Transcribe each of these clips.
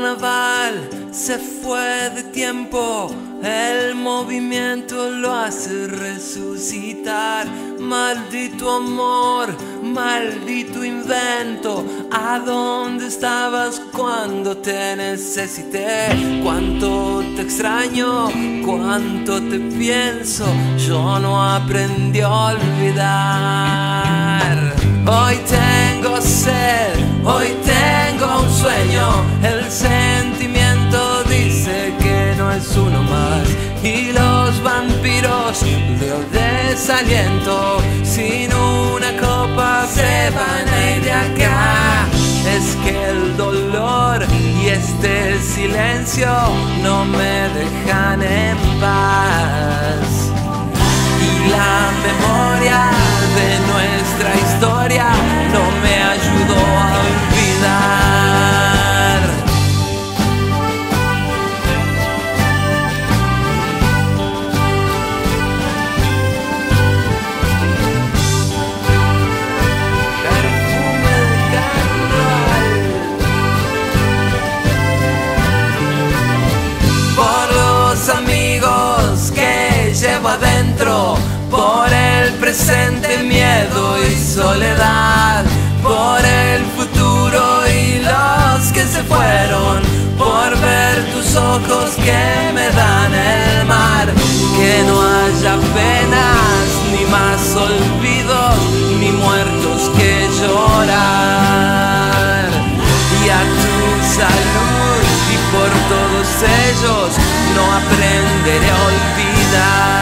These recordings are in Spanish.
carnaval se fue de tiempo, el movimiento lo hace resucitar. Maldito amor, maldito invento, ¿a dónde estabas cuando te necesité? Cuánto te extraño, cuánto te pienso, yo no aprendí a olvidar. Hoy tengo sed, vampiros de desaliento, sin una copa se van a ir de acá. Es que el dolor y este silencio no me dejan en paz y la memoria de por el presente miedo y soledad, por el futuro y los que se fueron, por ver tus ojos que me dan el mar, que no haya penas, ni más olvidos, ni muertos que llorar. Y a tu salud y por todos ellos no aprenderé a olvidar.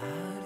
I